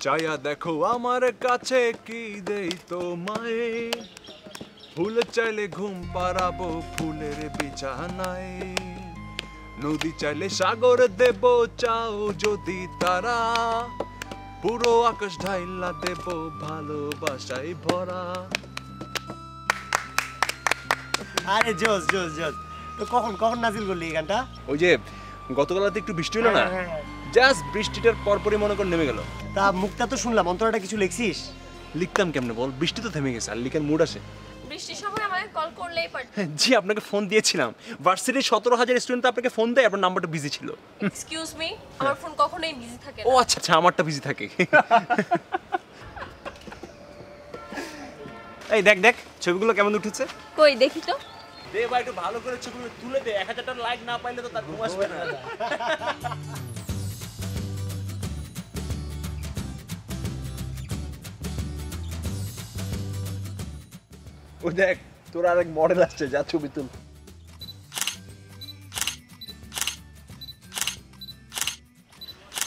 চায়া দেখো আমার কাছে কি দেই তোমায়? ফুল চাইলে ঘুম পাড়াবো ফুলের বিছানায়। নদী চাইলে সাগর দেব চাও যদি তারা। পুরো আকাশ ঢাইলা দেব ভালোবাসায় ভরা। আরে জোস জোস জোস। তো কখন কখন নাজিল করলি এই গানটা? ওই যে গতকাল রাতে একটু বৃষ্টি হলো না? হ্যাঁ, হ্যাঁ, জাস্ট বৃষ্টিটার পরপরই মনে কর নেমে গেল। তা মুখটা তো শুনলাম অন্তরাটা কিছু লিখছিস? লিখতাম কেমনে বল? বৃষ্টি তো থেমে গেছে আর লিখার মুড আসে। বৃষ্টির সময় আমাকে কল করলেই পারত। জি আপনাকে ফোন দিয়েছিলাম। ভার্সিটির সতেরো হাজার স্টুডেন্ট আপনাকে ফোন দেয় আপনার নাম্বারটা বিজি ছিল। এক্সকিউজ মি আমার ফোন কখনোই বিজি থাকে ও আচ্ছা আচ্ছা আমারটা বিজি থাকে। এই দেখ দেখ ছবিগুলো কেমন উঠেছে? কই দেখি তো। দে ভাই একটু ভালো করে ছবিগুলো তুলে দে এক হাজারটা লাইক না পাইলে তো তার ঘুম আসবে না। ওই দেখ তোর আরেক মডেল আসছে যা ছবি তুল।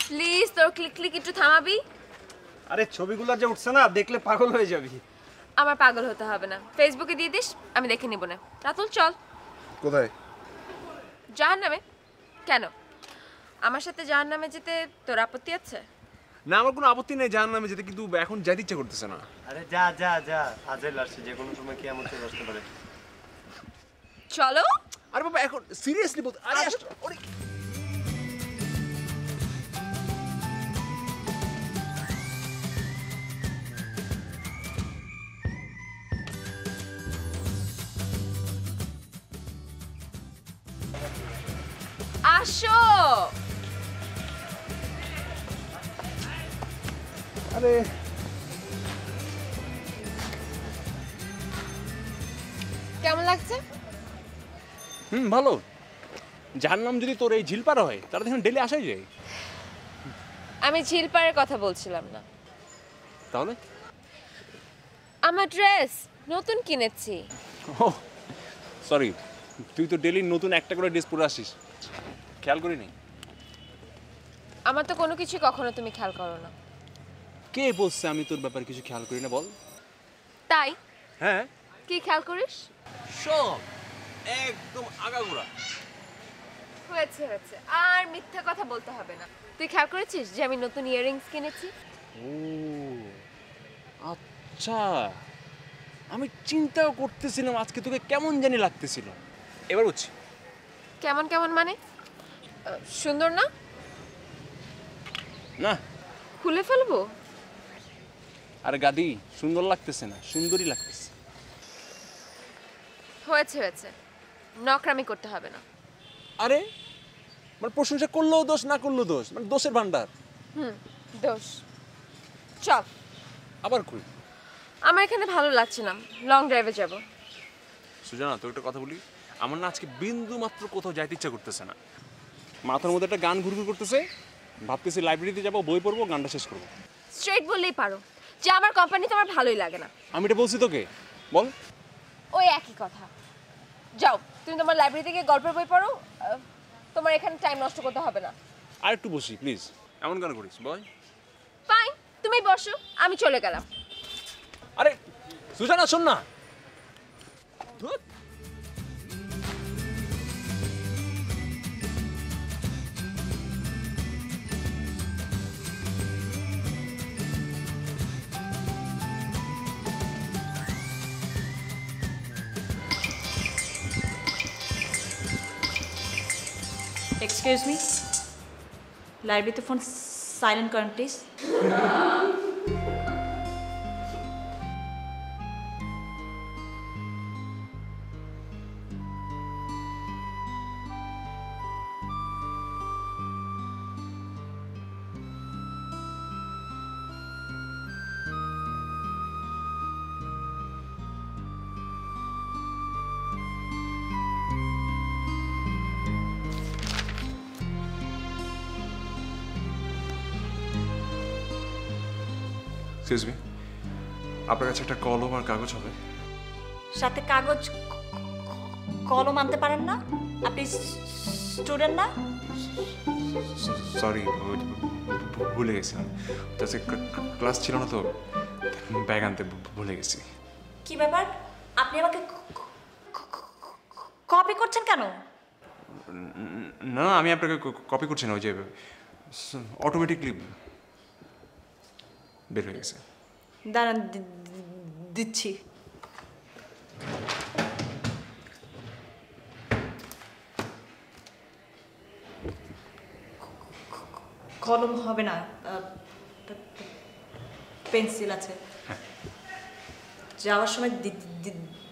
প্লিজ তোর ক্লিক ক্লিক একটু থামাবি। আরে ছবিগুলো যে উঠছে না দেখলে পাগল হয়ে যাবি। আমার পাগল হতে হবে না। ফেসবুকে দিয়ে দিস আমি দেখে নিব না। রাতুল চল। কোথায়? জাহান নামে কেন? আমার সাথে জাহান নামে যেতে তোর আপত্তি আছে? না আমার কোনো আপত্তি নেই জাহান নামে যেতে কিন্তু এখন যাইতে ইচ্ছা করতেছে না। আরে যা যা যা আজেল আসছে যে কোনো সময় কি এমন চলে আসতে পারে। চলো। আরে বাবা এখন সিরিয়াসলি বলতে আরে আস- আসো। আরে। কেমন লাগছে? হুম ভালো। যার নাম যদি তোর এই ঝিলপাড়া হয় তাহলে দেখুন ডেলি আসাই যায়। আমি ঝিলপাড়ের কথা বলছিলাম না। তাহলে? আমার ড্রেস নতুন কিনেছি। ও সরি। তুই তো ডেলি নতুন একটা করে ড্রেস পরে আসিস। খেয়াল করি নি আমার তো কোনো কিছু কখনো তুমি খেয়াল করো না। কে বলছে আমি তোর ব্যাপারে কিছু খেয়াল করি না বল। তাই? হ্যাঁ। কি খেয়াল করিস? সব একদম আগাগোড়া। হয়েছে হয়েছে। আর মিথ্যা কথা বলতে হবে না। তুই খেয়াল করেছিস যে আমি নতুন ইয়াররিংস কিনেছি? ও আচ্ছা। আমি চিন্তাও করতেছিলাম আজকে তোকে কেমন জানি লাগতেছিল। এবার বুঝছি। কেমন কেমন মানে? সুন্দর না? না। খুলে ফেলব? আর গাদি সুন্দর লাগতেছে না সুন্দরই লাগতেছে। হয়েছে হয়েছে। নকরামি করতে হবে না। আরে মানে প্রশংসা করলেও দোষ না করলেও দোষ মানে দোষের ভান্ডার হুম দোষ। চল। আবার কই? আমার এখানে ভালো লাগছে না। লং ড্রাইভে যাব। সুজানা তোর একটা কথা বলি। আমার না আজকে বিন্দু মাত্র কোথাও যাইতে ইচ্ছা করতেছে না। মাথার মধ্যে একটা গান ঘুরঘুর করতেছে। ভাবতেছি লাইব্রেরিতে যাব বই পড়ব গানটা শেষ করব। স্ট্রেট বললেই পারো। যে আমার কোম্পানি তোমার ভালোই লাগে না। আমি এটা বলছি তোকে। বল। ওই একই কথা। যাও তুমি তোমার লাইব্রেরি থেকে গল্পের বই পড়ো তোমার এখানে টাইম নষ্ট করতে হবে না। আর একটু বসি প্লিজ এমন কেন করিস বল। ফাইন তুমি বসো আমি চলে গেলাম। আরে সুজানা শোন না। ধুৎ। Excuse me. Library to phone silent current, please. আপনার কাছে একটা কলম আর কাগজ হবে। সাথে কাগজ কলম আনতে পারেন না? আপনি স্টুডেন্ট না? সরি ভুলে গেছিলাম তো ক্লাস ছিল না তো ব্যাগ আনতে ভুলে গেছি। কি ব্যাপার? আপনি আমাকে কপি করছেন কেন? না না আমি আপনাকে কপি করছি না ওই যে অটোমেটিকলি বের হয়ে গেছে। দাঁড়ান দিচ্ছি। কলম হবে না পেন্সিল আছে। যাওয়ার সময়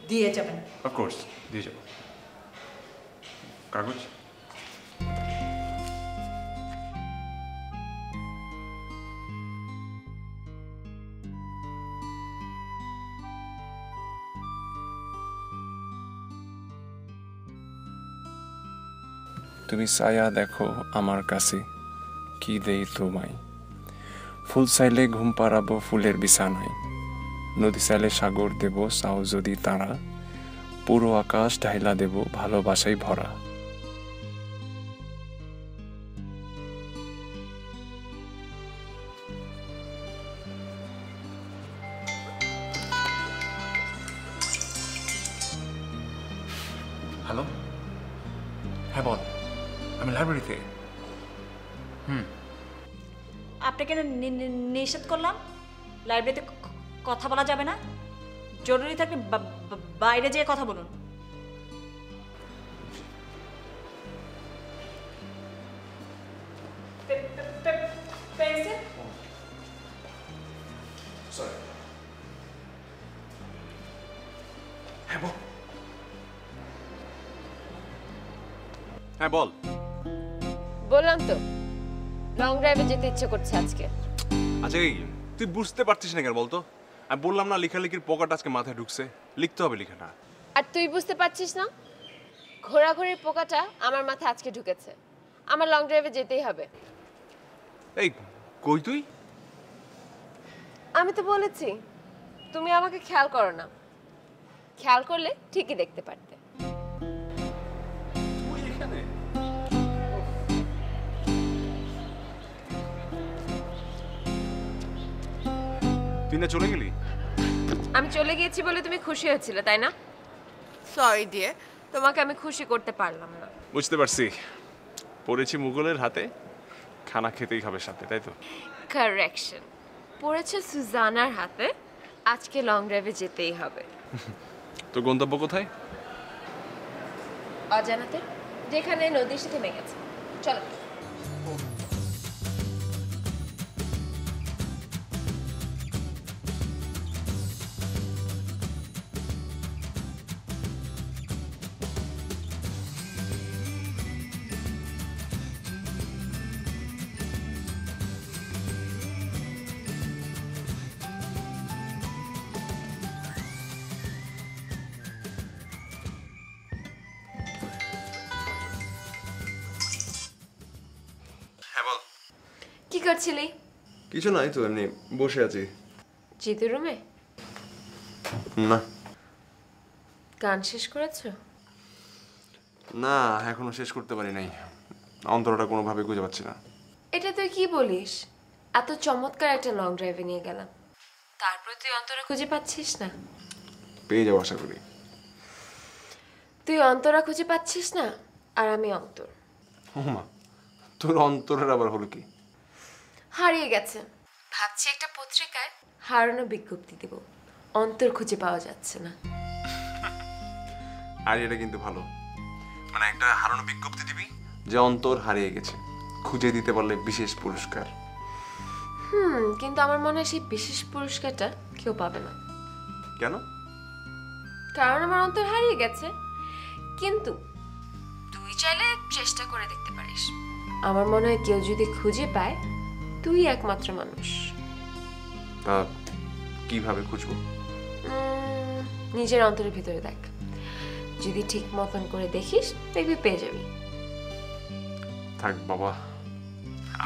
দিয়ে যাবেন। অফকোর্স দিয়ে যাব। কাগজ? তুমি ছায়া দেখো আমার কাছে, কি দেই তোমায়? ফুল চাইলে ঘুম পাড়াবো ফুলের বিছানায়, নদী চাইলে সাগর দেব, চাও যদি তারা, পুরো আকাশ ঢাইলা দেব ভালোবাসাই ভরা। বাইরে যেয়ে কথা বলুন। হ্যাঁ বল। হ্যাঁ বললাম তো লং ড্রাইভে যেতে ইচ্ছে করছে আজকে। আচ্ছা এই তুই বুঝতে পারছিস না কেন বলতো? আমি বললাম না লেখালেখির পকেট আজকে মাথায় ঢুকছে। লিখতে হবে লেখাটা আর তুই বুঝতে পারছিস না? ঘোরাঘুরির পোকাটা আমার মাথায় আজকে ঢুকেছে। আমার লং ড্রাইভে যেতেই হবে। এই কই তুই? আমি তো বলেছি তুমি আমাকে খেয়াল করো না। খেয়াল করলে ঠিকই দেখতে পারতে। তুই না চলে গেলি? আমি চলে গিয়েছি বলে তুমি খুশি হয়েছিলে তাই না? সরি দিয়ে তোমাকে আমি খুশি করতে পারলাম না। বুঝতে পারছি। পড়েছি মুঘলের হাতে খানা খেতেই হবে সাথে তাই তো? কারেকশন পড়েছে সুজানার হাতে আজকে লং ড্রাইভে যেতেই হবে। তো গন্তব্য কোথায়? অজানাতে যেখানে নদীর সাথে গেছে চলো। করছিলি? কিছু নাই তো এমনি বসে আছি। জিতু রুমে? না। গান শেষ করেছ? না এখনও শেষ করতে পারি নাই। অন্তরটা কোনোভাবে খুঁজে পাচ্ছি না। এটা তুই কি বলিস? এত চমৎকার একটা লং ড্রাইভে নিয়ে গেলাম। তারপর তুই অন্তরা খুঁজে পাচ্ছিস না? পেয়ে যাব আশা করি। তুই অন্তরা খুঁজে পাচ্ছিস না? আর আমি অন্তর। মা তোর অন্তরের আবার হলো কি? হারিয়ে গেছে। ভাবছি একটা পত্রিকায় হারানো বিজ্ঞপ্তি দেব। অন্তর খুঁজে পাওয়া যাচ্ছে না। আর এটা কিন্তু ভালো। মানে একটা হারানো বিজ্ঞপ্তি দিবি যে অন্তর হারিয়ে গেছে। খুঁজে দিতে পারলে বিশেষ পুরস্কার। হুম কিন্তু আমার মনে হয় সেই বিশেষ পুরস্কারটা কেউ পাবে না। কেন? কারণ আমার অন্তর হারিয়ে গেছে। কিন্তু তুই চাইলে চেষ্টা করে দেখতে পারিস। আমার মনে হয় কেউ যদি খুঁজে পায় তুই একমাত্র মানুষ। তা কীভাবে খুঁজবো? নিজের অন্তরের ভিতরে দেখ। যদি ঠিক মতন করে দেখিস দেখবি পেয়ে যাবি। থাক বাবা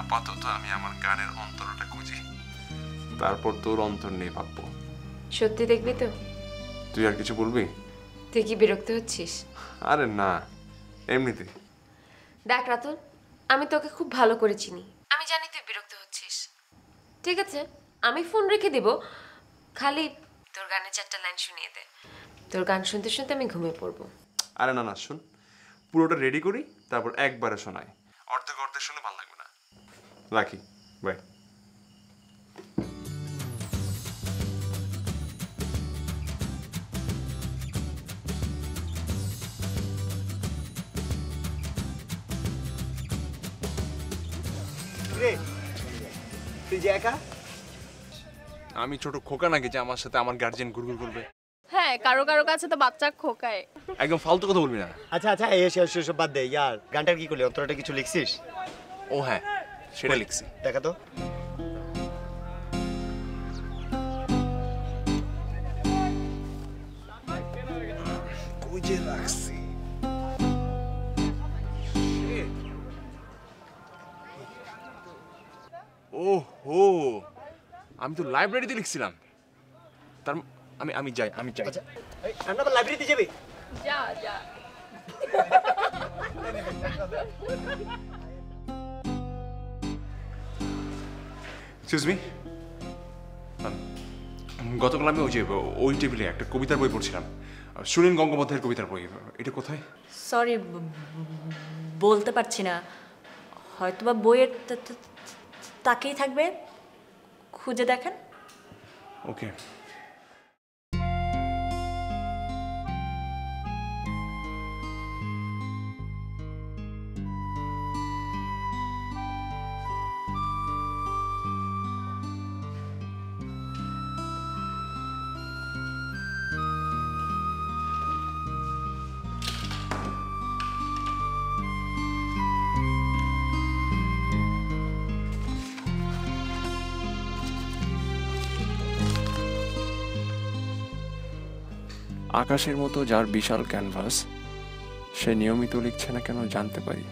আপাতত আমি আমার গানের অন্তরটা খুঁজি। তারপর তোর অন্তর নিয়ে ভাববো। সত্যি দেখবি তো? তুই আর কিছু বলবি? তুই কি বিরক্ত হচ্ছিস? আরে না এমনিতে। দেখ রাতুল আমি তোকে খুব ভালো করে চিনি। আমি জানি তুই বিরক্ত ঠিক আছে, আমি ফোন রেখে দেব। খালি তোর গানের চারটা লাইন শুনিয়ে দে। তোর গান শুনতে শুনতে আমি ঘুমিয়ে পড়ব। আরে না না, শুন। পুরোটা রেডি করি, তারপর একবারে শোনাই। অর্ধেক অর্ধেক শুনে ভালো লাগবে না। রাখি বাই তুই যে একা? আমি ছোট খোকা নাকি যে আমার সাথে আমার গার্জিয়ান ঘুরঘুর করবে? হ্যাঁ কারও কারও কাছে তো বাচ্চা খোকায়। একদম ফালতু কথা বলবি না। আচ্ছা আচ্ছা এসে এসে সব বাদ দে ইয়ার গানটার কি করলি? অন্তরটা কিছু লিখছিস? ও হ্যাঁ সেটা লিখছি। দেখা তো। ও হো আমি তো লাইব্রেরিতে লিখছিলাম। তার আমি আমি যাই আমি যাই। আচ্ছা এই, আমরা লাইব্রেরিতে যাবি? যা যা। এক্সকিউজ মি গতকাল আমি ওই যে ওই টেবিলে একটা কবিতার বই পড়ছিলাম। সুনীল গঙ্গোপাধ্যায়ের কবিতার বই। এটা কোথায়? সরি বলতে পারছি না। হয়তোবা বইয়ের তা- তা- তাকেই থাকবে খুঁজে দেখেন। ওকে আকাশের মতো যার বিশাল ক্যানভাস, সে নিয়মিত লিখছে না কেন জানতে পারি।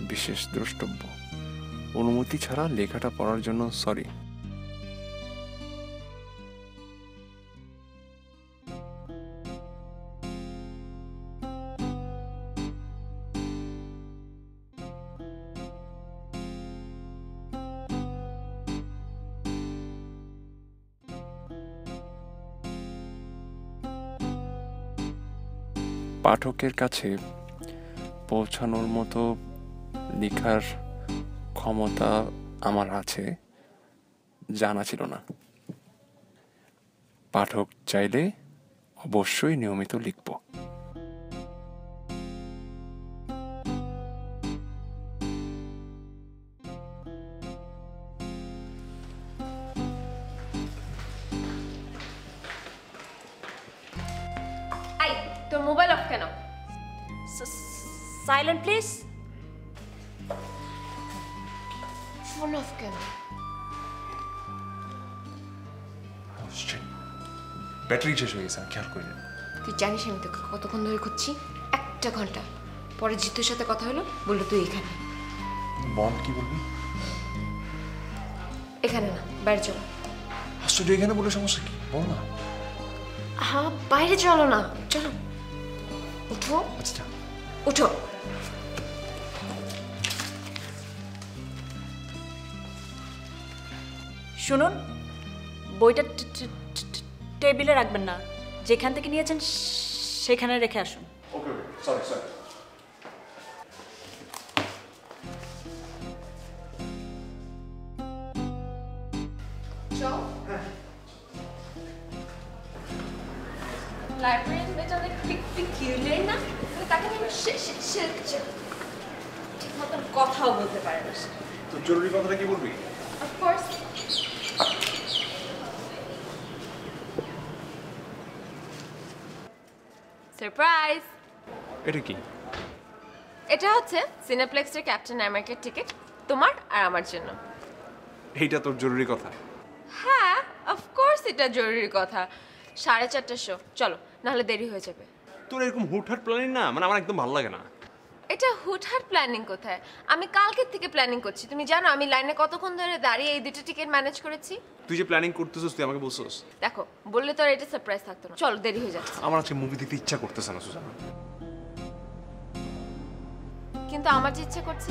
বিশেষ দ্রষ্টব্য। অনুমতি ছাড়া লেখাটা পড়ার জন্য সরি। পাঠকের কাছে পৌঁছানোর মতো লেখার ক্ষমতা আমার আছে, জানা ছিল না। পাঠক চাইলে অবশ্যই নিয়মিত লিখব। গেছে আমি খেয়াল করি না তুই জানিস আমি তোকে কতক্ষণ ধরে খুঁজছি? একটা ঘণ্টা। পরে জিতুর সাথে কথা হলো বলল তুই এখানে। বল কি বলবি? এখানে না বাইরে চলো। আশ্চর্য এখানে বলে সমস্যা কি? বল না। হ্যাঁ বাইরে চলো না। চলো। উঠো। আচ্ছা। উঠো। শুনুন বইটা টেবিলে রাখবেন না। যেখান থেকে নিয়েছেন সেখানে রেখে আসুন। ওকে সরি সরি সারপ্রাইজ এটা কি? এটা হচ্ছে সিনেপ্লেক্সের ক্যাপ্টেন আমেরিকার টিকিট তোমার আর আমার জন্য। এইটা তোর জরুরি কথা। হ্যাঁ অফকোর্স এটা জরুরি কথা। সাড়ে চারটার শো চলো নাহলে দেরি হয়ে যাবে। তোর এরকম হুটহাট প্ল্যানিং না? মানে আমার একদম ভালো লাগে না। এটা হুটহাট প্ল্যানিং কোথায়? আমি কালকের থেকে প্ল্যানিং করছি। তুমি জানো আমি লাইনে কতক্ষণ ধরে দাঁড়িয়ে এই দুটো টিকিট ম্যানেজ করেছি? তুই যে প্ল্যানিং করতেছিস তুই আমাকে বলছিস? দেখো বললে তো আর এটা সারপ্রাইজ থাকতো না। চলো দেরি হয়ে যাচ্ছে। আমার আজকে মুভি দেখতে ইচ্ছা করতেছে না সুজানা। কিন্তু আমার যে ইচ্ছা করছে?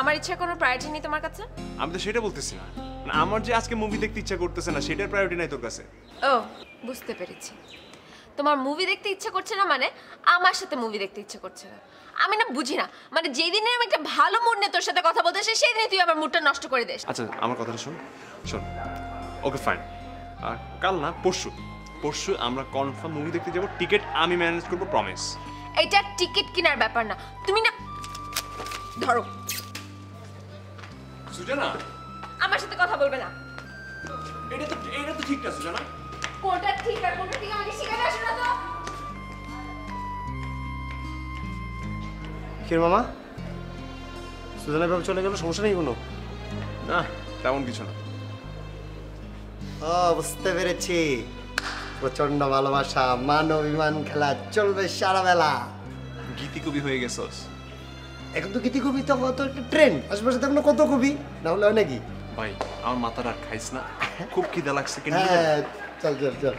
আমার ইচ্ছা কোনো প্রায়োরিটি নেই তোমার কাছে? আমি তো সেটা বলতেছি না। না, আমার যে আজকে মুভি দেখতে ইচ্ছা করতেছে না সেটার প্রায়োরিটি নাই তোর কাছে। ও বুঝতে পেরেছি। তোমার মুভি দেখতে ইচ্ছে করছে না মানে আমার সাথে মুভি দেখতে ইচ্ছে করছে না। আমি না বুঝি না। মানে যেই দিনে আমি একটা ভালো মুড নিয়ে তোর সাথে কথা বলতে আসি সেই দিনে তুই আমার মুডটা নষ্ট করে দিস। আচ্ছা আমার কথাটা শোন। শোন ওকে ফাইন আর কাল না পরশু। পরশু আমরা কনফার্ম মুভি দেখতে যাব। টিকিট আমি ম্যানেজ করব প্রমিস এটা টিকিট কেনার ব্যাপার না। তুমি না ধরো। সুজানা! আমার সাথে কথা বলবে না। এটা তো এটা তো ঠিক না সুজানা। কোনটা ঠিক আর কোনটা ঠিক? আমাকে শিখাতে আসো না তো। কির মামা? সুজানা চলে গেল সমস্যা নেই কোনো? না তেমন কিছু না। ও বুঝতে পেরেছি। প্রচণ্ড ভালোবাসা মান অভিমান খেলা চলবে সারা বেলা গীতি কবি হয়ে গেছস এখন তো গীতি কবি তো কত একটা ট্রেন্ড আশেপাশে তো এখনও কত কবি? না হলে হয় নাকি? ভাই আমার মাথাটা আর খাইস না। খুব খিদা লাগছে কিন্তু হ্যাঁ চল চল চল।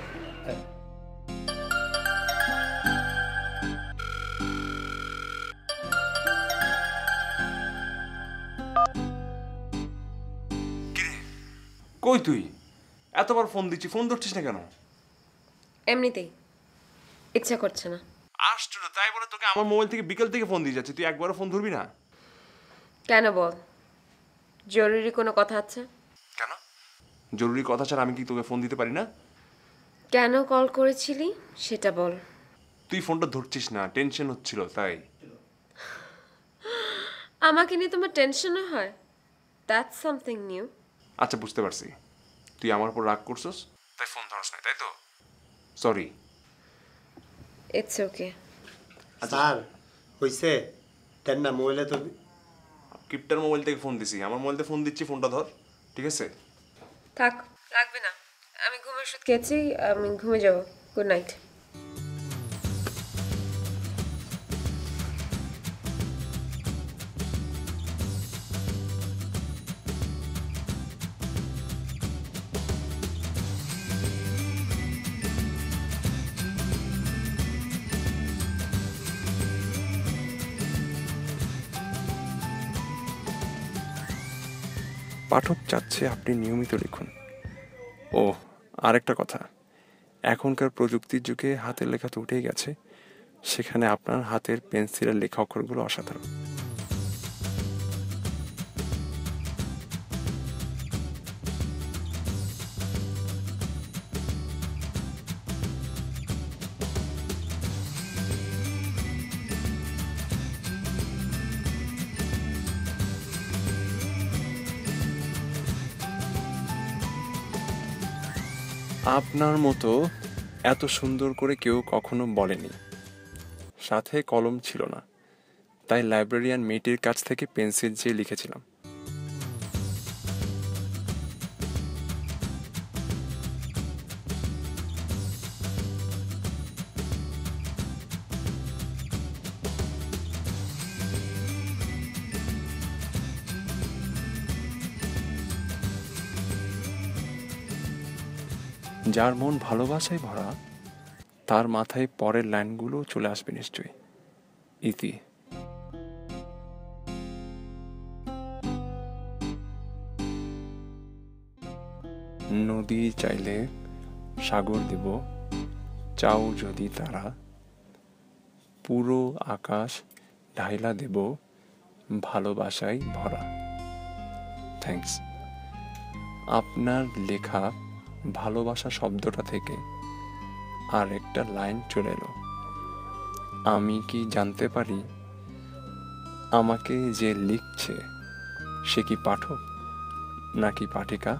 কই তুই? এতবার ফোন দিচ্ছি ফোন ধরছিস না কেন? এমনিতেই। ইচ্ছা করছে না। আশ্চর্য তাই বলে তোকে আমার মোবাইল থেকে বিকেল থেকে ফোন দিয়ে যাচ্ছে। তুই একবারও ফোন ধরবি না? কেন বল? জরুরি কোনো কথা আছে? কেন? জরুরি কথা ছাড়া আমি কি তোকে ফোন দিতে পারি না? কেন কল করেছিলি? সেটা বল। তুই ফোনটা ধরছিস না টেনশন হচ্ছিল তাই। আমাকে নিয়ে তোমার টেনশনও হয়। দ্যাটস সামথিং নিউ আচ্ছা বুঝতে পারছি। তুই আমার উপর রাগ করছস? তাই ফোন ধরস না তাই তো? সরি ইটস ওকে স্যার হইছে। দেন না মোবাইলে তো কিপটার মোবাইল থেকে ফোন দিছি। আমার মোবাইল থেকে ফোন দিচ্ছি ফোনটা ধর ঠিক আছে? থাক লাগবে না। ওষুধ খেয়েছি আমি ঘুমে যাব। গুড নাইট পাঠক চাচ্ছে আপনি নিয়মিত লিখুন। ও আরেকটা কথা। এখনকার প্রযুক্তির যুগে হাতের লেখা তো উঠেই গেছে। সেখানে আপনার হাতের পেন্সিলের লেখা অক্ষরগুলো অসাধারণ। আপনার মতো এত সুন্দর করে কেউ কখনো বলেনি। সাথে কলম ছিল না। তাই লাইব্রেরিয়ান মেয়েটির কাছ থেকে পেন্সিল চেয়ে লিখেছিলাম। যার মন ভালোবাসায় ভরা, তার মাথায় পরের লাইনগুলো চলে আসবে নিশ্চয়ই। ইতি। নদী চাইলে সাগর দেব, চাও যদি তারা। পুরো আকাশ ঢাইলা দেব, ভালোবাসায় ভরা। থ্যাঙ্কস আপনার লেখা ভালোবাসা শব্দটা থেকে আর একটা লাইন চলে এলো। আমি কি জানতে পারি আমাকে যে লিখছে সে কি পাঠক নাকি পাঠিকা?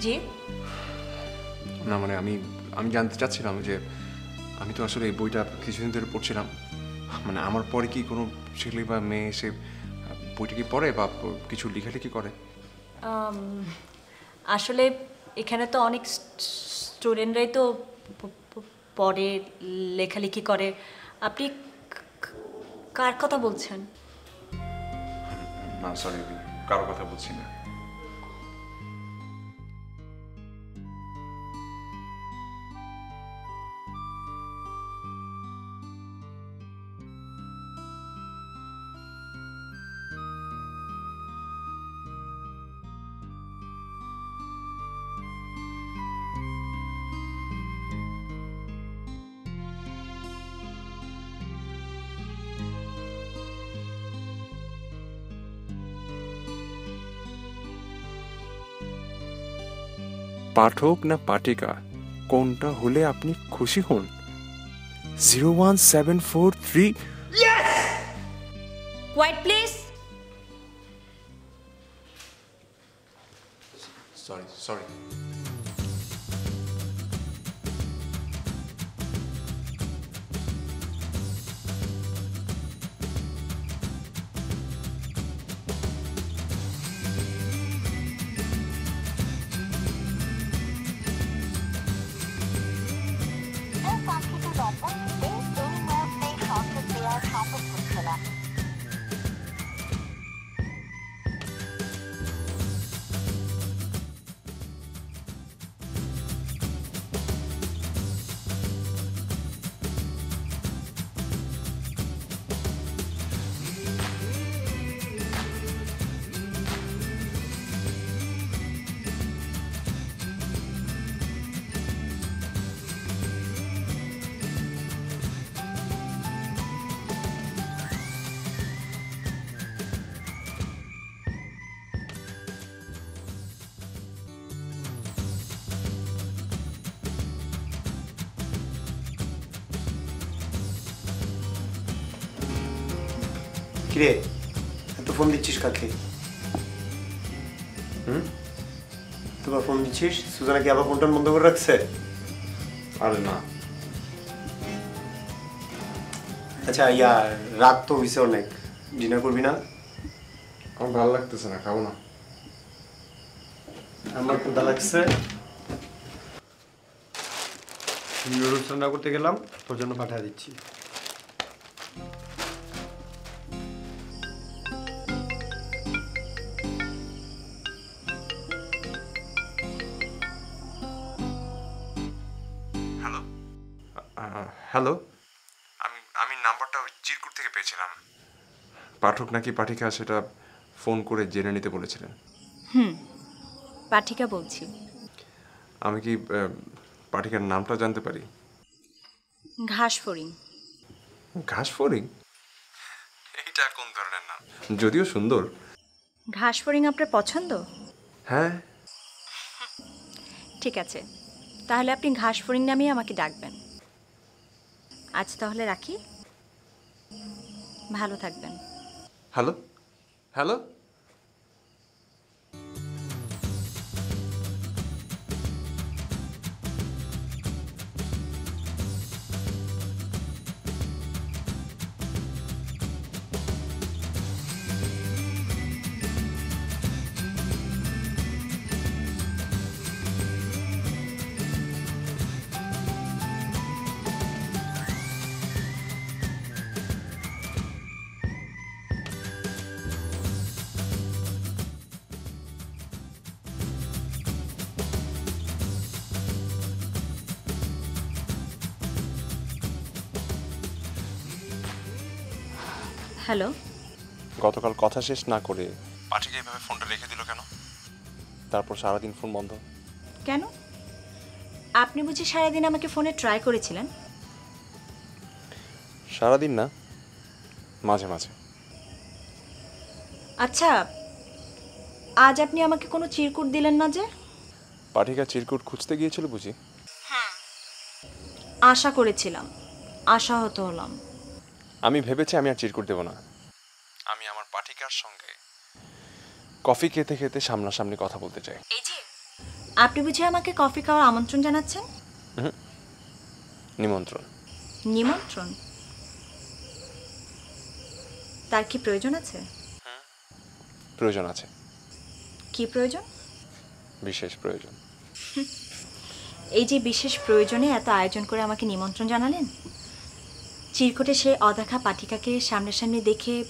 জি? না মানে আমি আমি জানতে চাচ্ছিলাম যে আমি তো আসলে এই বইটা কিছুদিন ধরে পড়ছিলাম। মানে আমার পরে কি কোনো ছেলে বা মেয়ে এসে বইটা কি পড়ে বা কিছু লেখালেখি করে? আসলে এখানে তো অনেক স্টুডেন্টরাই তো পড়ে লেখালেখি করে। আপনি কার কথা বলছেন? না সরি কারও কথা বলছি না। পাঠক না পাঠিকা কোনটা হলে আপনি খুশি হন? Zero one seven four three white please sorry sorry phone দিচ্ছিস কাকে? হুম? তোর ফোন দিচ্ছিস? সুজানা কি আবার ফোনটা বন্ধ করে রাখছে? আরে না। আচ্ছা ইয়া রাত তো হয়েছে অনেক। ডিনার করবি না? আমার ভালো লাগতেছে না খাব না। আমার ক্ষুদা লাগছে। নুডলস রান্না করতে গেলাম তোর জন্য পাঠিয়ে দিচ্ছি। হ্যালো আমি আমি নাম্বারটা ওই চিরকুট থেকে পেয়েছিলাম। পাঠক নাকি পাঠিকা সেটা ফোন করে জেনে নিতে বলেছিলেন। হুম পাঠিকা বলছি। আমি কি আহ, পাঠিকার নামটা জানতে পারি? ঘাস ফড়িং ঘাস এইটা কোন ধরনের নাম? যদিও সুন্দর। ঘাস ফড়িং আপনার পছন্দ? হ্যাঁ। ঠিক আছে তাহলে আপনি ঘাস ফড়িং নামেই আমাকে ডাকবেন। আজ তাহলে রাখি। ভালো থাকবেন। হ্যালো? হ্যালো? হ্যালো। গতকাল কথা শেষ না করে পাঠিকা এভাবে ফোনটা রেখে দিল কেন? তারপর সারাদিন ফোন বন্ধ। কেন? আপনি বুঝি সারাদিন আমাকে ফোনে ট্রাই করেছিলেন? সারাদিন না মাঝে মাঝে। আচ্ছা আজ আপনি আমাকে কোনো চিরকুট দিলেন না যে? পাঠিকা চিরকুট খুঁজতে গিয়েছিল বুঝি? আশা করেছিলাম আশাহত হলাম। আমি ভেবেছি আমি আর চিরকুট দেব না। আমি আমার পাঠিকার সঙ্গে কফি খেতে খেতে সামনাসামনি কথা বলতে চাই। এই যে আপনি বুঝি আমাকে কফি খাওয়ার আমন্ত্রণ জানাচ্ছেন? নিমন্ত্রণ। নিমন্ত্রণ? তার কি প্রয়োজন আছে? প্রয়োজন আছে। কি প্রয়োজন? বিশেষ প্রয়োজন। এই যে বিশেষ প্রয়োজনে এত আয়োজন করে আমাকে নিমন্ত্রণ জানালেন? চিরকুটে সে অদেখা পাঠিকাকে সামনাসামনি দেখে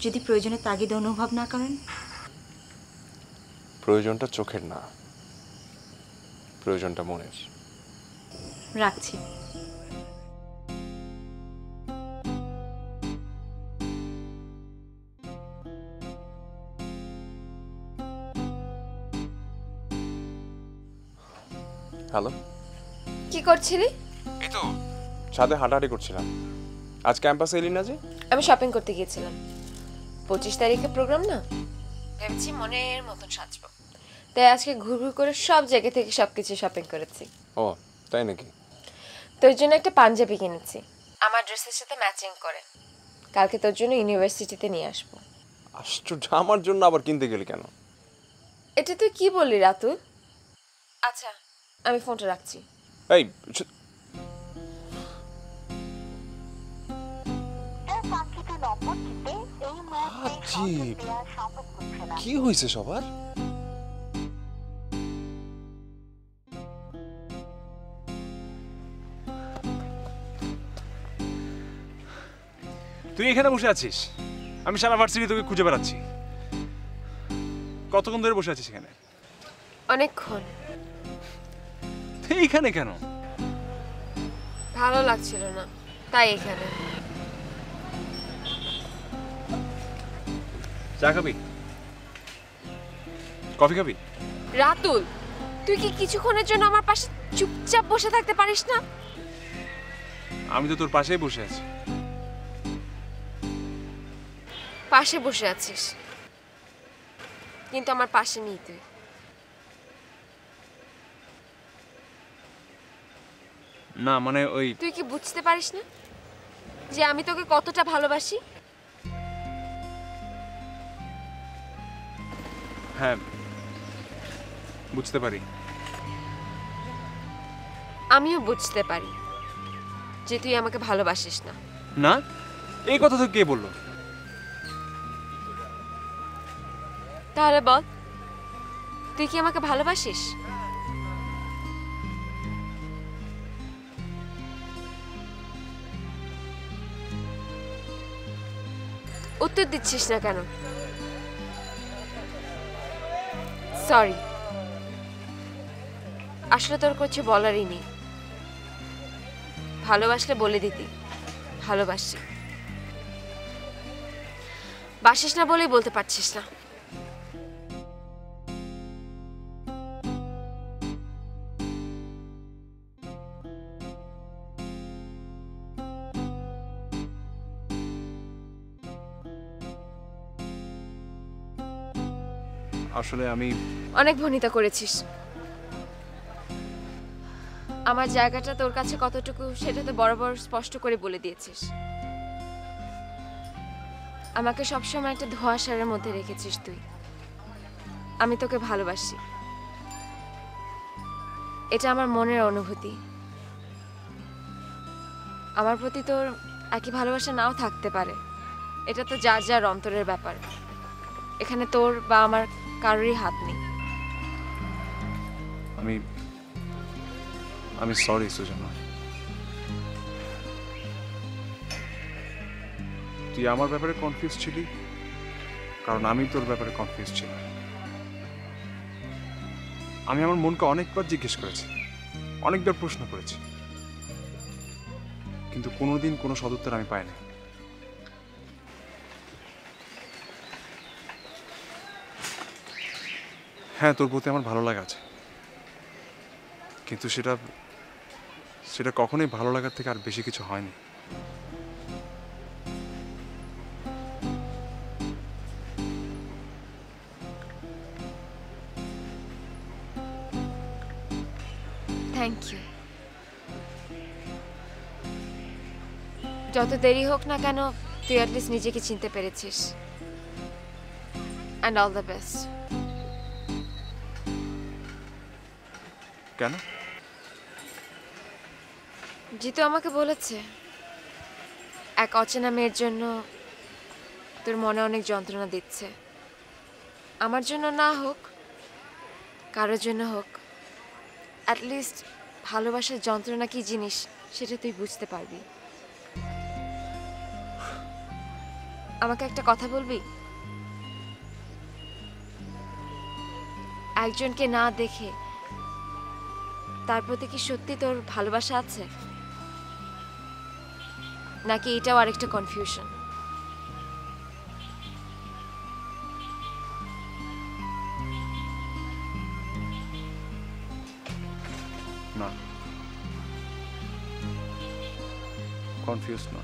যদি প্রয়োজনে তাগিদ অনুভব না করেন? প্রয়োজনটা চোখের না প্রয়োজনটা মনের। রাখছি। হ্যালো। কি করছিলি? এই তো ছাদে হাঁটাহাঁটি করছিলাম। আজ ক্যাম্পাসে এলি না যে? আমি শপিং করতে গিয়েছিলাম। পঁচিশ তারিখে প্রোগ্রাম না? ভেবেছি মনের মতন সাজবো। তাই আজকে ঘুর ঘুর করে সব জায়গা থেকে সব কিছু শপিং করেছি। ও তাই নাকি? তোর জন্য একটা পাঞ্জাবি কিনেছি। আমার ড্রেসের সাথে ম্যাচিং করে। কালকে তোর জন্য ইউনিভার্সিটিতে নিয়ে আসব। আশ্চর্য আমার জন্য আবার কিনতে গেলি কেন? এটা তুই কি বললি রাতুল? আচ্ছা। আমি ফোনটা রাখছি। এই কি হয়েছে সবার? তুই এখানে বসে আছিস? আমি সারা ভার্সিটি তোকে খুঁজে বেড়াচ্ছি। কতক্ষণ ধরে বসে আছিস এখানে? অনেকক্ষণ। তুই এইখানে কেন? ভালো লাগছিল না তাই এখানে। চা খাবি? কফি খাবি? রাতুল তুই কি কিছুক্ষণের জন্য আমার পাশে চুপচাপ বসে থাকতে পারিস না? আমি তো তোর পাশেই বসে আছি। পাশে বসে আছিস। কিন্তু আমার পাশে নেই তুই। না মানে ওই তুই কি বুঝতে পারিস না যে আমি তোকে কতটা ভালোবাসি? হ্যাঁ বুঝতে পারি। আমিও বুঝতে পারি যে তুই আমাকে ভালোবাসিস না। না? এই কথা তো কে বলল? তাহলে বল তুই কি আমাকে ভালোবাসিস? উত্তর দিচ্ছিস না কেন? সরি আসলে তোর কিছু বলারই নেই। ভালোবাসলে বলে দিতি। ভালোবাসি। বাসিস না বলেই বলতে পারছিস না। আসলে আমি অনেক ভনিতা করেছিস। আমার জায়গাটা তোর কাছে কতটুকু সেটা তো বরাবর স্পষ্ট করে বলে দিয়েছিস। আমাকে সবসময় একটা ধোঁয়াশারের মধ্যে রেখেছিস তুই। আমি তোকে ভালোবাসি। এটা আমার মনের অনুভূতি। আমার প্রতি তোর একই ভালোবাসা নাও থাকতে পারে। এটা তো যার যার অন্তরের ব্যাপার। এখানে তোর বা আমার কারোরই হাত নেই। আমি আমি সরি সুজনা। তুই আমার ব্যাপারে কনফিউজ ছিলি? কারণ আমি তোর ব্যাপারে কনফিউজ ছিলাম। আমি আমার মনকে অনেকবার জিজ্ঞেস করেছি, অনেকবার প্রশ্ন করেছি। কিন্তু কোনোদিন কোনো সদুত্তর আমি পাইনি। হ্যাঁ তোর প্রতি আমার ভালো লাগা আছে। কিন্তু সেটা সেটা কখনোই ভালো লাগার থেকে আর বেশি কিছু হয়নি। থ্যাংক ইউ যত দেরি হোক না কেন, তুই নিজেকে চিনতে পেরেছিস। অ্যান্ড অল দ্য বেস্ট কেন? জিতু আমাকে বলেছে, এক অচেনা মেয়ের জন্য তোর মনে অনেক যন্ত্রণা দিচ্ছে। আমার জন্য না হোক, কারোর জন্য হোক অ্যাটলিস্ট ভালোবাসার যন্ত্রণা কি জিনিস সেটা তুই বুঝতে পারবি। আমাকে একটা কথা বলবি? একজনকে না দেখে তার প্রতি কি সত্যি তোর ভালোবাসা আছে? নাকি এটাও আরেকটা কনফিউশন না। কনফিউজ না।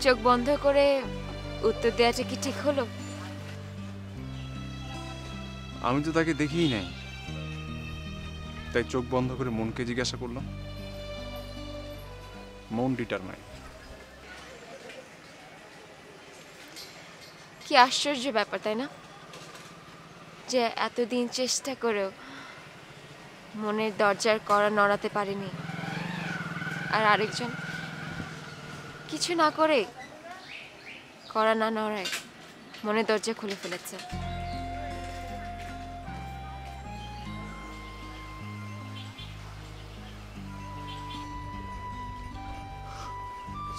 চোখ বন্ধ করে উত্তর দেওয়াটা কি ঠিক হলো? আমি তো তাকে দেখিই নাই। তাই চোখ বন্ধ করে মনকে জিজ্ঞাসা করলাম, মন ডিটার নাই কি আশ্চর্য ব্যাপার, তাই না? যে এতদিন চেষ্টা করেও মনের দরজার করা নড়াতে পারেনি। আর আরেকজন কিছু না করে করা না নড়ায় মনের দরজা খুলে ফেলেছে।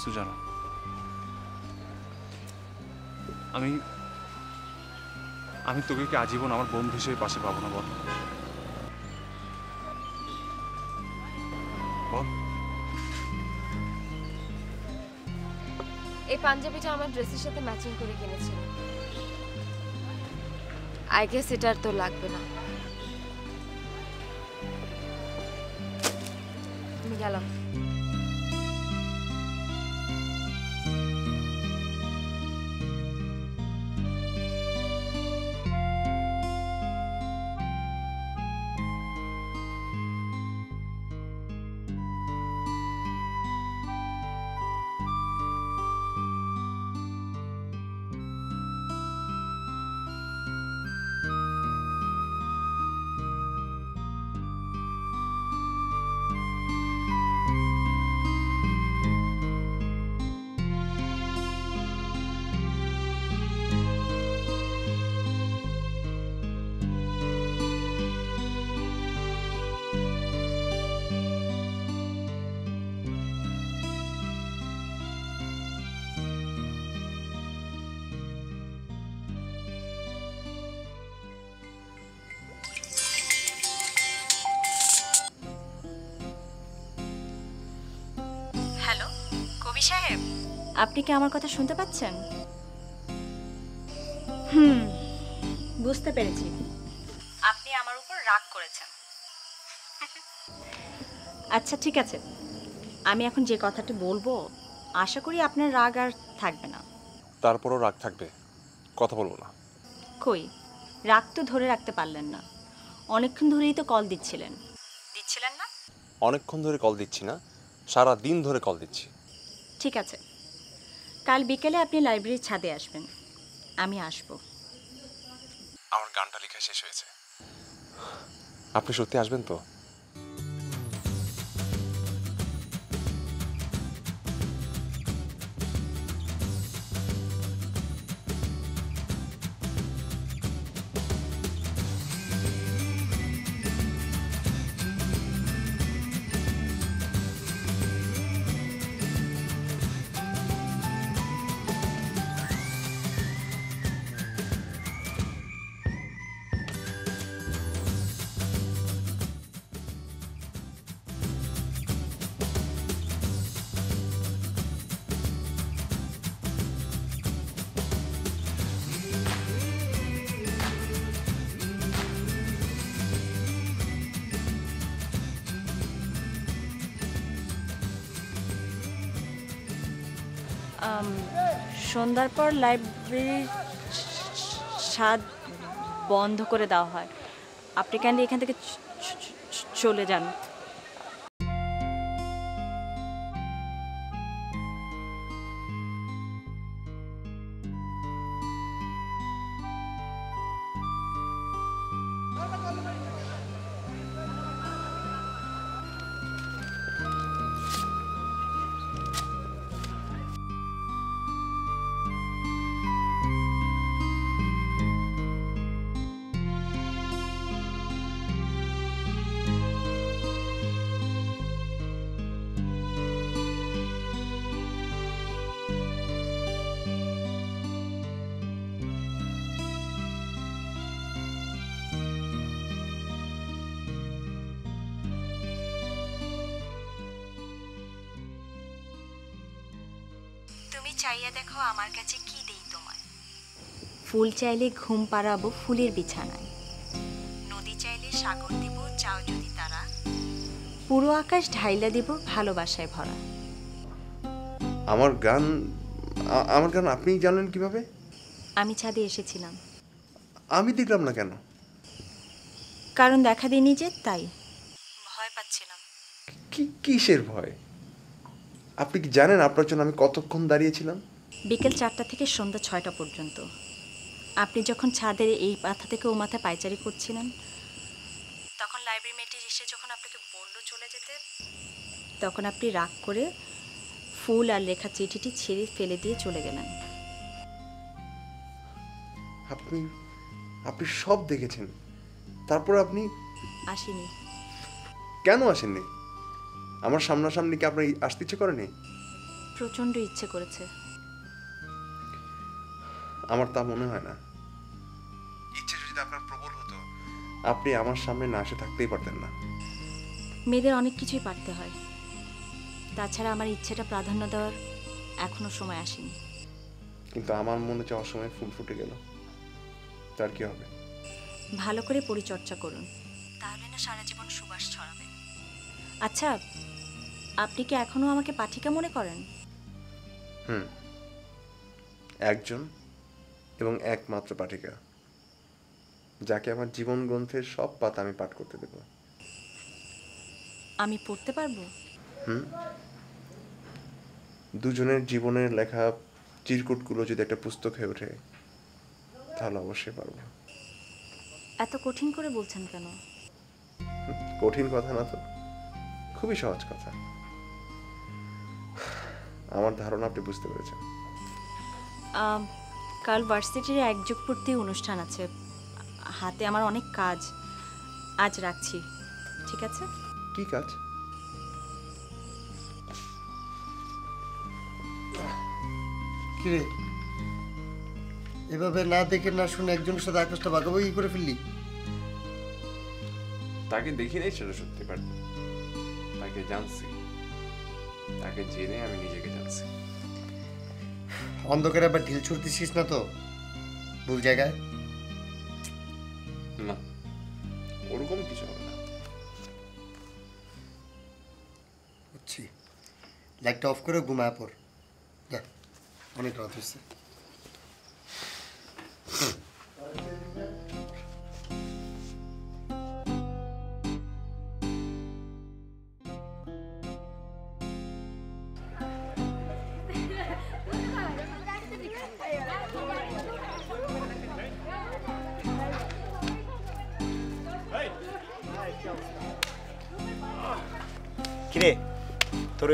সুজানা। আমি আমি তোকে কি আজীবন আমার বন্ধু হিসেবে পাশে পাবো না, বল? এই পাঞ্জাবিটা আমার ড্রেসের সাথে ম্যাচিং করে কিনেছিলাম আই গেস এটা আর তো লাগবে না। আমি গেলাম। আপনি কি আমার কথা শুনতে পাচ্ছেন? হুম বুঝতে পেরেছি। আপনি আমার উপর রাগ করেছেন। আচ্ছা ঠিক আছে। আমি এখন যে কথাটি বলব আশা করি আপনার রাগ আর থাকবে না। তারপরও রাগ থাকবে। কথা বলব না। কই? রাগ তো ধরে রাখতে পারলেন না। অনেকক্ষণ ধরেই তো কল দিচ্ছিলেন। দিচ্ছিলেন না? অনেকক্ষণ ধরে কল দিচ্ছি না। সারা দিন ধরে কল দিচ্ছি। ঠিক আছে। কাল বিকেলে আপনি লাইব্রেরির ছাদে আসবেন। আমি আসব। আমার গানটা লেখা শেষ হয়েছে। আপনি সত্যি আসবেন তো? সন্ধ্যার পর লাইব্রেরির স্বাদ বন্ধ করে দেওয়া হয়। আপনি কেন এখান থেকে চলে যান। তুমি চাইয়া দেখো আমার কাছে কি দেই তোমায়। ফুল চাইলে ঘুম পাড়াবো ফুলের বিছানায়। নদী চাইলে সাগর দিব চাও যদি তারা। পুরো আকাশ ঢাইলা দিব ভালোবাসায় ভরা। আমার গান আমার গান আপনি জানলেন কীভাবে? আমি ছাদে এসেছিলাম। আমি দেখলাম না কেন? কারণ দেখা দিইনি যে তাই। ভয় পাচ্ছিলাম। কি কিসের ভয়? আপনি কি জানেন আপনার জন্য আমি কতক্ষণ দাঁড়িয়েছিলাম? বিকেল চারটা থেকে সন্ধ্যা ছয়টা পর্যন্ত। আপনি যখন ছাদের এই মাথা থেকে ও মাথায় পায়চারি করছিলেন তখন লাইব্রেরি মেয়েটি এসে যখন আপনাকে বলল চলে যেতে তখন আপনি রাগ করে ফুল আর লেখা চিঠিটি ছেড়ে ফেলে দিয়ে চলে গেলেন। আপনি আপনি সব দেখেছেন। তারপর আপনি আসিনি। কেন আসেননি? আমার সামনাসামনি কি আপনার আসতে ইচ্ছে করেনি? প্রচণ্ড ইচ্ছে করেছে। আমার তা মনে হয় না। ইচ্ছে যদি আপনার প্রবল হতো। আপনি আমার সামনে না এসে থাকতেই পারতেন না। মেয়েদের অনেক কিছুই পারতে হয়। তাছাড়া আমার ইচ্ছেটা প্রাধান্য দেওয়ার এখনও সময় আসেনি। কিন্তু আমার মনে চাওয়ার সময় ফুল ফুটে গেল। তার কি হবে? ভালো করে পরিচর্যা করুন। তাহলে না সারা জীবন সুবাস আচ্ছা আপনি কি এখনও আমাকে পাঠিকা মনে করেন? হুম। একজন এবং একমাত্র পাঠিকা যাকে আমার জীবন গ্রন্থের সব পাতা আমি পাঠ করতে দেব। আমি পড়তে পারব? হুম। দুজনের জীবনের লেখা চিরকুটগুলো যদি একটা পুস্তক হয়ে ওঠে তাহলে অবশ্যই পারব। এত কঠিন করে বলছেন কেন? কঠিন কথা না তো। খুবই সহজ কথা। আমার ধারণা আপনি বুঝতে পেরেছেন। কাল ভার্সিটির এক যুগ পূর্তি অনুষ্ঠান আছে। হাতে আমার অনেক কাজ। আজ রাখছি। ঠিক আছে? কি কাজ? কিরে? এভাবে না দেখে না শুনে একজনের সাথে আকাশটা বাঁকাবাকি করে ফেললি? তাকে দেখি নাই সেটা সত্যি বাট তাকে জানছি তাকে জেনে আমি নিজেকে জানছি। অন্ধকারে আবার ঢিল ছুটতেছিস না তো? ভুল জায়গায়? না ওরকম কিছু হবে না। বুঝছি। লাইটটা অফ করে ঘুমায় পড়। যা অনেক রাত হয়েছে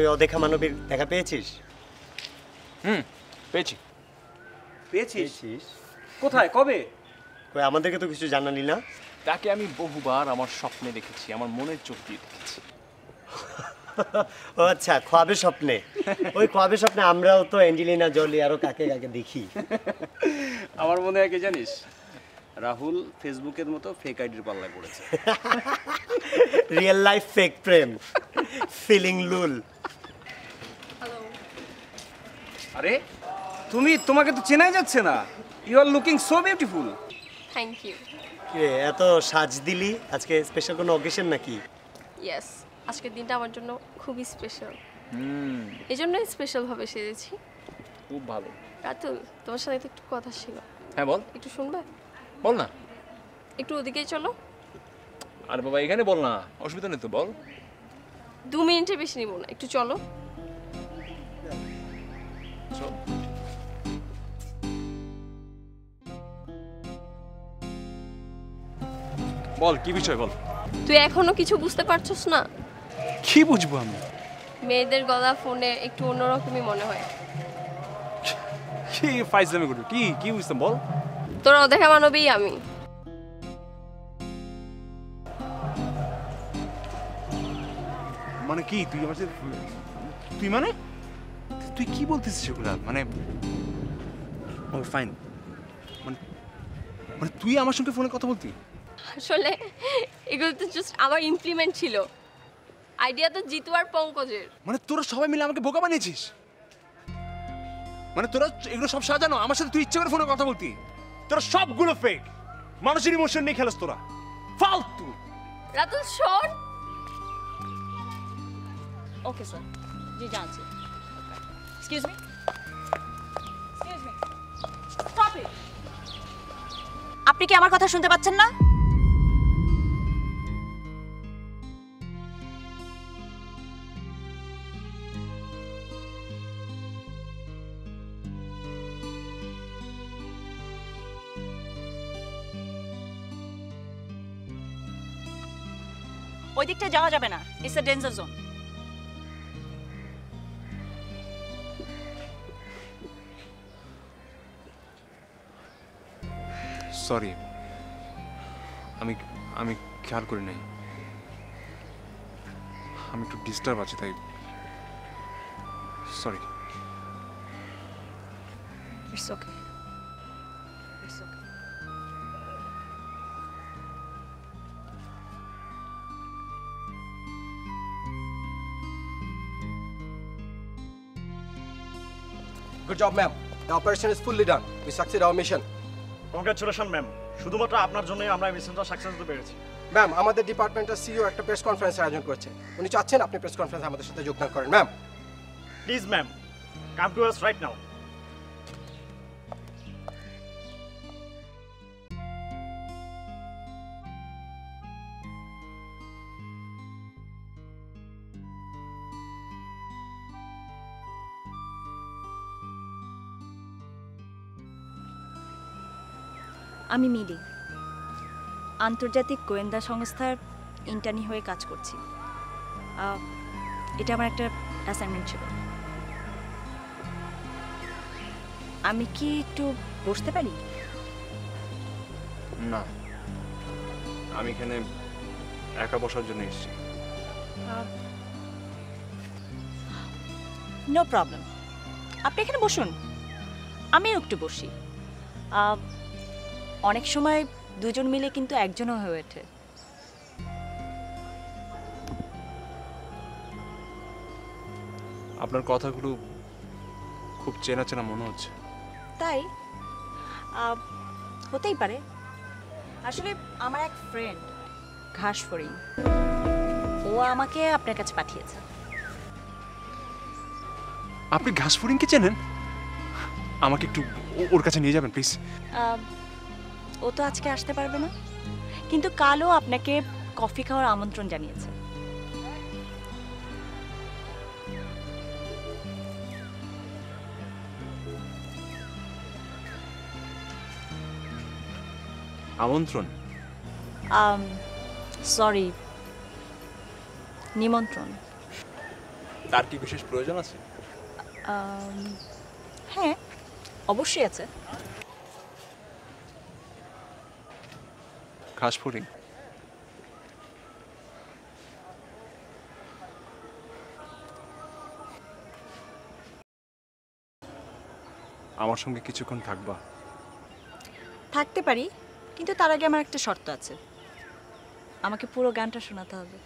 অদেখা মানবীর দেখা পেয়েছিস? হুম পেয়েছি। পেয়েছিস? কোথায়? কবে? কই আমাদেরকে তো কিছু জানালি না? তাকে আমি বহুবার আমার স্বপ্নে দেখেছি আমার মনের চোখ দিয়ে দেখেছি। ও আচ্ছা খোয়াবে স্বপ্নে। ওই খোয়াবে স্বপ্নে আমরাও তো অ্যাঞ্জেলিনা জলি আরও কাকে কাকে দেখি। আমার মনে হয় কি জানিস? রাহুল ফেসবুকের মতো ফেক আইডির পাল্লা পড়েছে। রিয়েল লাইফ ফেক প্রেম। ফিলিং লুল আরে তুমি তোমাকে তো চেনাই যাচ্ছে না। You are looking so beautiful thank you কিরে এত সাজ দিলি? আজকে স্পেশাল কোনো অকেশন নাকি? ইয়েস আজকের দিনটা আমার জন্য খুবই স্পেশাল হুম। এই জন্যই স্পেশালভাবে সেজেছি। খুব ভালো। রাতুল তোমার সাথে তো একটু কথা ছিল। হ্যাঁ বল। একটু শুনবে? বল না। একটু ওদিকেই চলো। আর বাবা এখানে বল না। অসুবিধা নেই তো বল। দু মিনিটের বেশি নিব না একটু চল। বল কি বিষয় বল? তুই এখনও কিছু বুঝতে পারছস না? কি বুঝব আমি? মেয়েদের গলা ফোনে একটু অন্যরকমই মনে হয়। কি ফাইজলামি করবি কি কি বুঝতাম বল? তোর অদেখা মানবী আমি। মানে কি তুই আমার সাথে তুই মানে? তুই কি বলতেছিস সেগুলা মানে ও ফাইন মানে মানে তুই আমার সঙ্গে ফোনে কথা বলতি? আসলে এগুলো তো জাস্ট আমার ইমপ্লিমেন্ট ছিল। আইডিয়া তো জিতু আর পঙ্কজের। মানে তোরা সবাই মিলে আমাকে বোকা বানিয়েছিস? মানে তোরা এগুলো সব সাজানো আমার সাথে তুই ইচ্ছে করে ফোনে কথা বলতি। তোরা সবগুলো ফেক মানুষের ইমোশন নিয়ে খেলাস তোরা। ফালতু। রাতুল শোন। ওকে স্যার জি জানছি। এক্সকিউজ মি আপনি কি আমার কথা শুনতে পাচ্ছেন না? ওই দিকটা যাওয়া যাবে না। It's a danger zone sorry আমি আমি খেয়াল করি নাই। আমি একটু ডিস্টার্ব আছি তাই sorry it's okay Good job, ma'am. The operation is fully done. We succeed our mission. Congratulations, ma'am শুধুমাত্র আপনার জন্যই আমরা এই মিশনটা সাকসেস হতে পেরেছি ম্যাম আমাদের ডিপার্টমেন্টের সিইও একটা প্রেস কনফারেন্স আয়োজন করছে উনি চাচ্ছেন আপনি প্রেস কনফারেন্স আমাদের সাথে যোগদান করেন ma'am please ma'am come to us right now আমি মিলি আন্তর্জাতিক গোয়েন্দা সংস্থার ইন্টার্নি হয়ে কাজ করছি। এটা আমার একটা অ্যাসাইনমেন্ট ছিল। আমি কি একটু বসতে পারি? না। আমি এখানে একা বসার জন্য এসেছি। নো প্রবলেম আপনি এখানে বসুন। আমিও একটু বসি। অনেক সময় দুজন মিলে কিন্তু একজনও হয়ে ওঠে। আপনার কথাগুলো খুব চেনা চেনা মনে হচ্ছে। তাই? হতেই পারে। আসলে আমার এক ফ্রেন্ড ঘাস ফড়িং ও আমাকে আপনার কাছে পাঠিয়েছে। আপনি ঘাস ফড়িংকে চেনেন? আমাকে একটু ওর কাছে নিয়ে যাবেন প্লিজ। ও তো আজকে আসতে পারবে না। কিন্তু কালও আপনাকে কফি খাওয়ার আমন্ত্রণ জানিয়েছে। আমন্ত্রণ? সরি নিমন্ত্রণ। তার কি বিশেষ প্রয়োজন আছে? হ্যাঁ অবশ্যই আছে। ঘাস pudding. আমার সঙ্গে কিছুক্ষণ থাকবা। থাকতে পারি, কিন্তু তার আগে আমার একটা শর্ত আছে। আমাকে পুরো গানটা শোনাতে হবে।